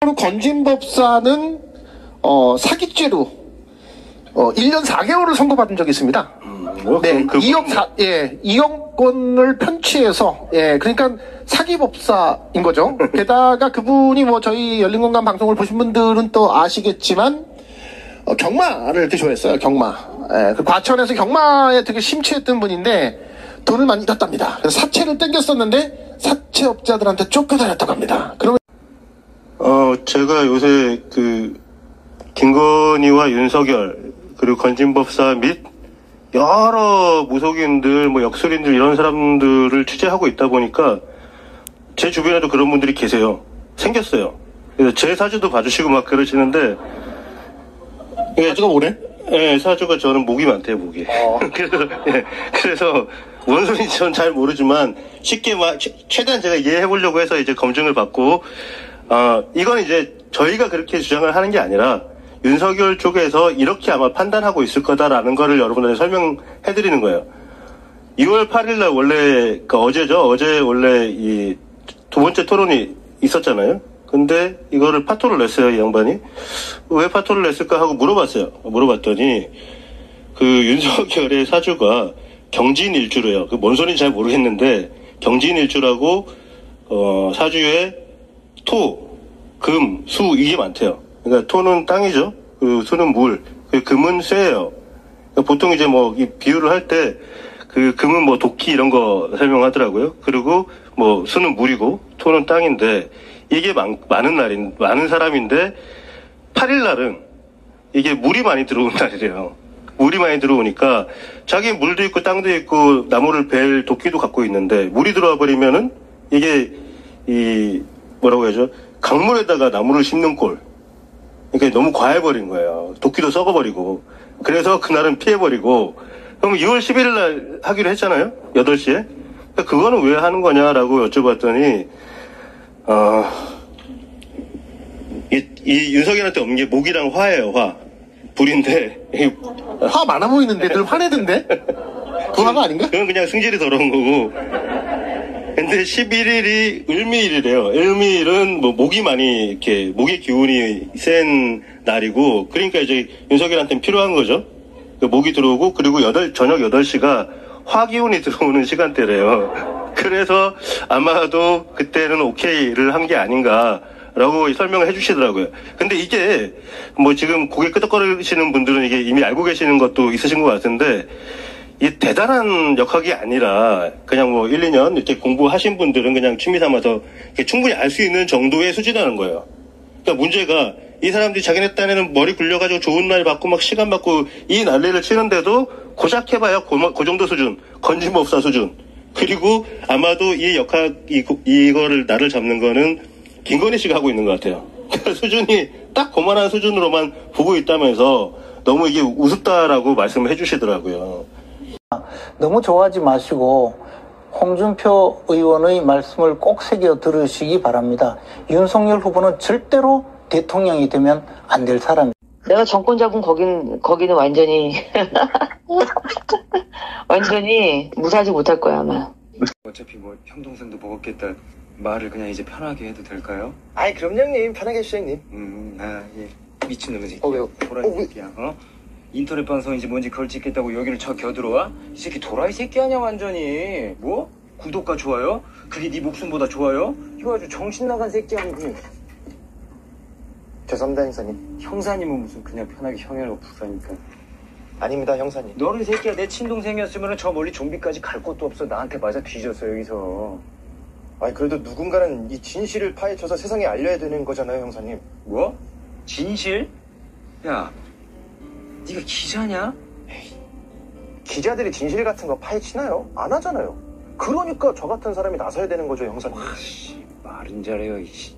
바로 건진법사는 어, 사기죄로 어, 1년 4개월을 선고받은 적이 있습니다. 네, 그- 2억 4, 예, 2억 원을 편취해서, 예, 그러니까 사기법사인 거죠. 게다가 그분이 뭐 저희 열린공간 방송을 보신 분들은 또 아시겠지만, 어, 경마를 이렇게 좋아했어요, 경마. 예, 그 과천에서 경마에 되게 심취했던 분인데, 돈을 많이 잃었답니다. 그래서 사채를 땡겼었는데, 사채업자들한테 쫓겨다녔다고 합니다. 그러면 어, 제가 요새 그, 김건희와 윤석열, 그리고 건진법사 및 여러 무속인들, 뭐 역술인들 이런 사람들을 취재하고 있다 보니까 제 주변에도 그런 분들이 계세요. 생겼어요. 그래서 제 사주도 봐주시고 막 그러시는데, 사주가 뭐래? 예, 사주가 저는 목이 많대요, 목이. 그래서, 예, 그래서, 뭔 소리인지 전 잘 모르지만, 쉽게 막, 최- 최대한 제가 이해해 보려고 해서 이제 검증을 받고, 어, 이건 이제 저희가 그렇게 주장을 하는 게 아니라, 윤석열 쪽에서 이렇게 아마 판단하고 있을 거다라는 거를 여러분들한테 설명해 드리는 거예요. 2월 8일 날 원래, 그 어제죠? 어제 원래 이 두 번째 토론이 있었잖아요? 근데 이거를 파토를 냈어요, 이 양반이. 왜 파토를 냈을까 하고 물어봤어요. 물어봤더니, 그 윤석열의 사주가 경진 일주래요. 그 뭔 소리인지 잘 모르겠는데, 경진 일주라고, 어, 사주에 토, 금, 수, 이게 많대요. 그러니까 토는 땅이죠. 그 수는 물, 그 금은 쇠예요. 그러니까 보통 이제 뭐, 이 비유를 할 때, 그 금은 뭐 도끼 이런 거 설명하더라고요. 그리고 뭐 수는 물이고 토는 땅인데 이게 많, 많은 날인 많은 사람인데 8일 날은 이게 물이 많이 들어온 날이래요. 물이 많이 들어오니까 자기 물도 있고 땅도 있고 나무를 벨 도끼도 갖고 있는데 물이 들어와 버리면은 이게 이 뭐라고 해야죠? 강물에다가 나무를 심는 꼴. 그러니까 너무 과해버린 거예요. 도끼도 썩어버리고. 그래서 그날은 피해버리고. 그럼 2월 11일 날 하기로 했잖아요? 8시에? 그거는 왜 하는 거냐라고 여쭤봤더니, 어, 이, 이 윤석열한테 없는 게 목이랑 화예요, 화. 불인데, 이화 많아 보이는데 늘 화내던데? 그 화가 아닌가? 그건 그냥 승질이 더러운 거고. 근데 11일이 을미일이래요. 을미일은 뭐 목이 많이 이렇게 목의 기운이 센 날이고 그러니까 이제 윤석열한테는 필요한 거죠. 그 목이 들어오고 그리고 여덟- 저녁 8시가 화기운이 들어오는 시간대래요. 그래서 아마도 그때는 오케이를 한 게 아닌가. 라고 설명을 해주시더라고요. 근데 이게 뭐 지금 고개 끄덕거리시는 분들은 이게 이미 알고 계시는 것도 있으신 것 같은데 이 대단한 역학이 아니라 그냥 뭐 1, 2년 이렇게 공부하신 분들은 그냥 취미 삼아서 충분히 알 수 있는 정도의 수준이라는 거예요. 그러니까 문제가 이 사람들이 자기네 딴에는 머리 굴려가지고 좋은 날 받고 막 시간 받고 이 난리를 치는데도 고작 해봐야 그, 그 정도 수준, 건진법사 수준. 그리고 아마도 이 역학, 이, 이거를 나를 잡는 거는 김건희 씨가 하고 있는 것 같아요. 그러니까 수준이 딱 그만한 수준으로만 보고 있다면서 너무 이게 우습다라고 말씀을 해주시더라고요. 너무 좋아하지 마시고 홍준표 의원의 말씀을 꼭 새겨 들으시기 바랍니다. 윤석열 후보는 절대로 대통령이 되면 안 될 사람입니다. 내가 정권 잡은 거긴 거기는 완전히 완전히 무사하지 못할 거야 아마. 어차피 뭐 형 동생도 먹었겠다 말을 그냥 이제 편하게 해도 될까요? 아이 그럼 형님 편하게 해주세요 형님 음, 아, 예. 미친놈의 새끼. 어, 왜요? 도라이 어, 왜? 어? 인터넷 방송인지 뭔지 그걸 찍겠다고 여기를 쳐 겨들어와? 이 새끼 도라이 새끼 아니야, 완전히. 뭐? 구독과 좋아요? 그게 네 목숨보다 좋아요? 이거 아주 정신 나간 새끼 아니고. 죄송합니다 형사님 형사님은 무슨 그냥 편하게 형이라고 부르니까. 아닙니다 형사님 너는 새끼야, 내 친동생이었으면 저 멀리 좀비까지 갈 곳도 없어. 나한테 맞아 뒤졌어, 여기서. 아니 그래도 누군가는 이 진실을 파헤쳐서 세상에 알려야 되는 거잖아요 형사님 뭐? 진실? 야, 네가 기자냐? 기자들이 진실 같은 거 파헤치나요? 안 하잖아요 그러니까 저 같은 사람이 나서야 되는 거죠 형사님 씨, 말은 잘해요. 이씨.